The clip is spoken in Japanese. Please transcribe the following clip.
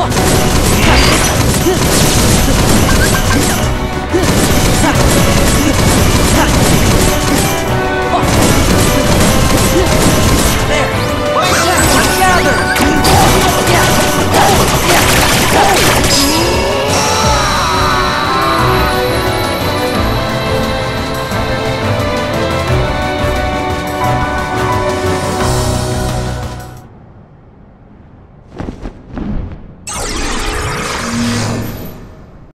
えっ!?